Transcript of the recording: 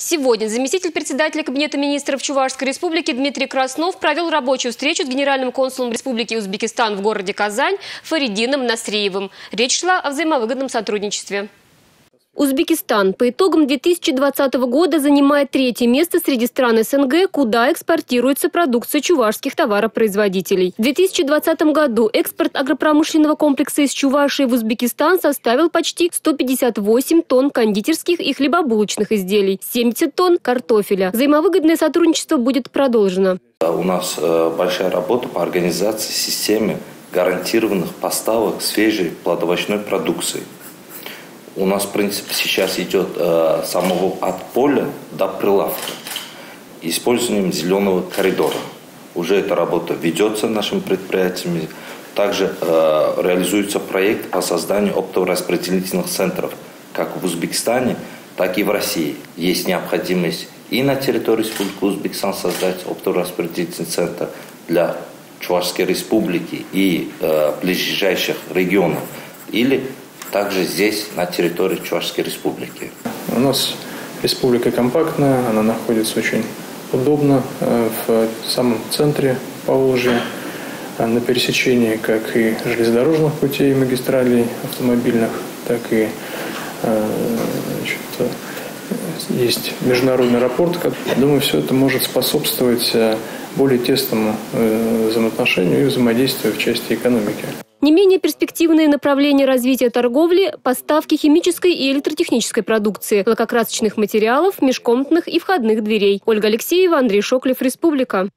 Сегодня заместитель председателя Кабинета министров Чувашской республики Дмитрий Краснов провел рабочую встречу с генеральным консулом Республики Узбекистан в городе Казань Фаридином Насриевым. Речь шла о взаимовыгодном сотрудничестве. Узбекистан по итогам 2020 года занимает третье место среди стран СНГ, куда экспортируется продукция чувашских товаропроизводителей. В 2020 году экспорт агропромышленного комплекса из Чувашии в Узбекистан составил почти 158 тонн кондитерских и хлебобулочных изделий, 70 тонн картофеля. Взаимовыгодное сотрудничество будет продолжено. У нас э, большая работа по организации системы гарантированных поставок свежей плодовочной продукции – у нас, принципе, сейчас идет э, самого от поля до прилавка использованием зеленого коридора. Уже эта работа ведется нашими предприятиями. Также э, реализуется проект по созданию оптово-распределительных центров как в Узбекистане, так и в России. Есть необходимость и на территории Республики Узбекистан создать оптово-распределительный центр для Чувашской Республики и э, ближайших регионов. Или также здесь, на территории Чувашской Республики. У нас республика компактная, она находится очень удобно э, в самом центре Поволжья, э, на пересечении как и железнодорожных путей, магистралей автомобильных, так и э, значит, есть международный аэропорт. Думаю, все это может способствовать более тесному взаимоотношению и взаимодействию в части экономики. Не менее перспективные направления развития торговли – поставки химической и электротехнической продукции, лакокрасочных материалов, межкомнатных и входных дверей. Ольга Алексеева, Андрей Шоклев, Республика.